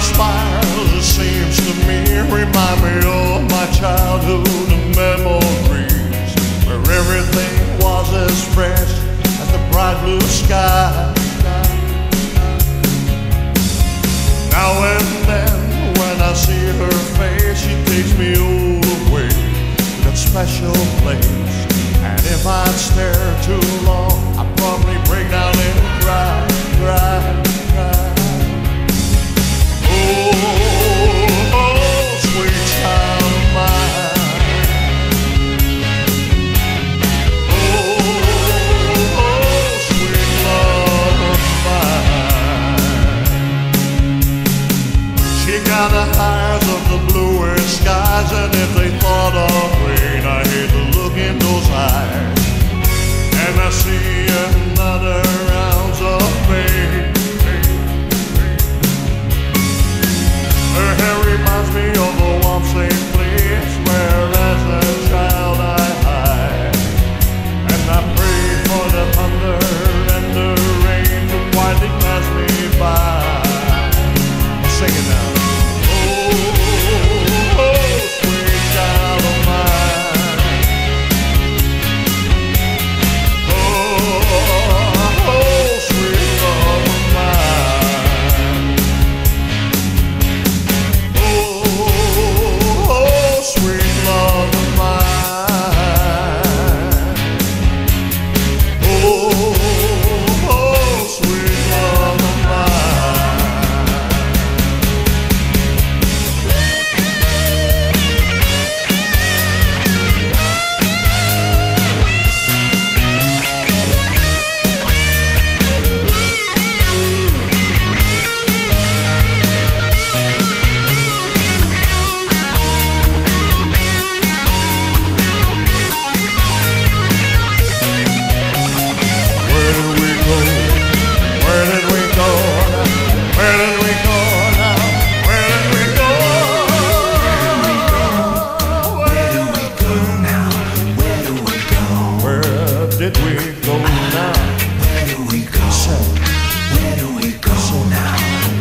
smile, Where do we go now?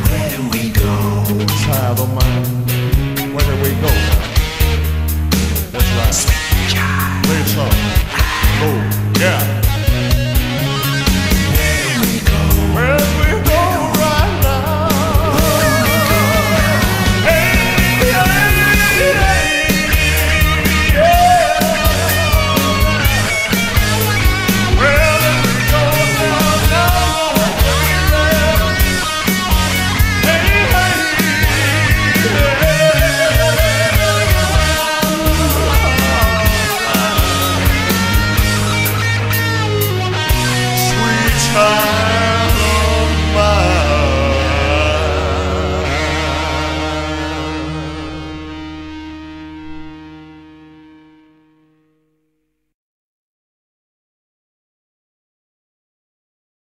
Where do we go? Child of mine, where do we go